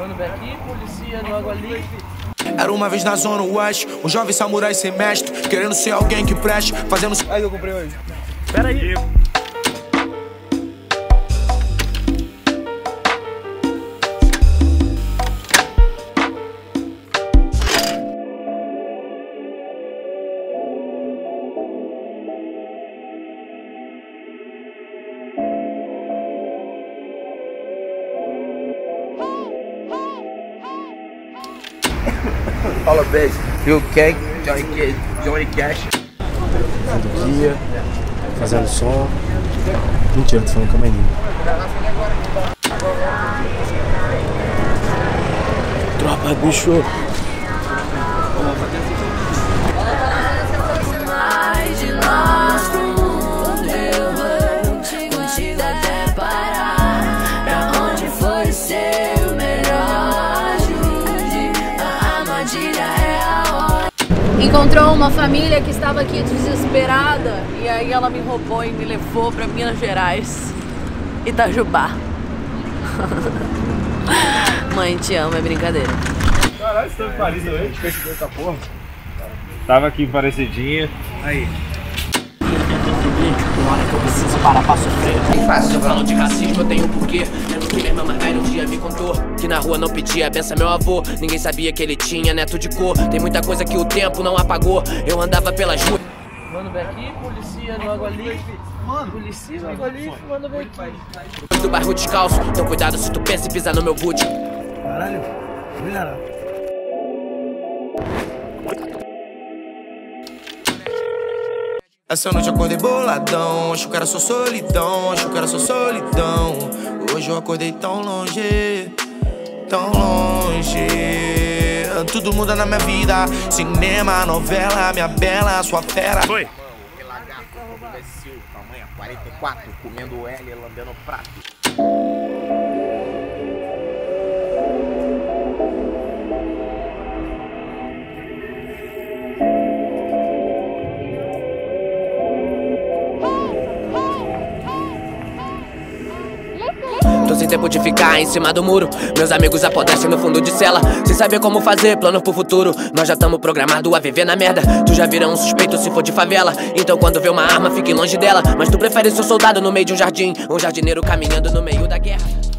Mano, aqui, policia, logo ali. Era uma vez na zona oeste, um jovem samurai sem mestre, querendo ser alguém que preste, fazendo. Aí eu comprei hoje. Pera aí. Fala, beijo. Phil Kang, Johnny, Johnny Cash. Dia, fazendo som. Mentira, tô falando com a menina. Tropa, bicho. Encontrou uma família que estava aqui desesperada e aí ela me roubou e me levou para Minas Gerais, Itajubá. Mãe, te amo, é brincadeira. Caralho, você tá em Paris também? Fez essa porra. Tava aqui parecidinha. Aí. Bem fácil, falando de racismo eu tenho um porquê que minha irmã mais velha um dia me contou Que na rua não pedia benção meu avô Ninguém sabia que ele tinha neto de cor Tem muita coisa que o tempo não apagou Eu andava pelas ruas Mano, aqui, policia, logo ali. Mano, policia, logo ali, mano, vem aqui. do bairro descalço Então cuidado se tu pensa em pisar no meu boot Caralho. Olha. Essa noite eu acordei boladão, acho que era só solidão, acho que era só solidão. Hoje eu acordei tão longe, tão longe. Tudo muda na minha vida, cinema, novela, minha bela, sua fera. Foi. tamanho 44, comendo L e lambendo prato. Tempo de ficar em cima do muro. Meus amigos apodrecem no fundo de cela. Sem saber como fazer plano pro futuro. Nós já tamo programado a viver na merda. Tu já vira um suspeito se for de favela. Então quando vê uma arma fique longe dela. Mas tu prefere ser soldado no meio de um jardim. Um jardineiro caminhando no meio da guerra